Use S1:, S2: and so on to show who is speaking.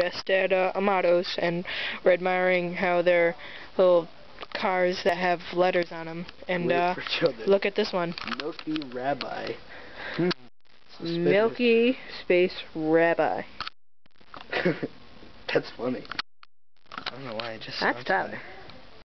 S1: just at uh, Amato's, and we're admiring how their little cars that have letters on them. And uh, look at this one.
S2: Milky Rabbi. Hmm.
S1: Milky Space Rabbi.
S2: That's funny. I don't know why I just.
S1: That's
S2: tough.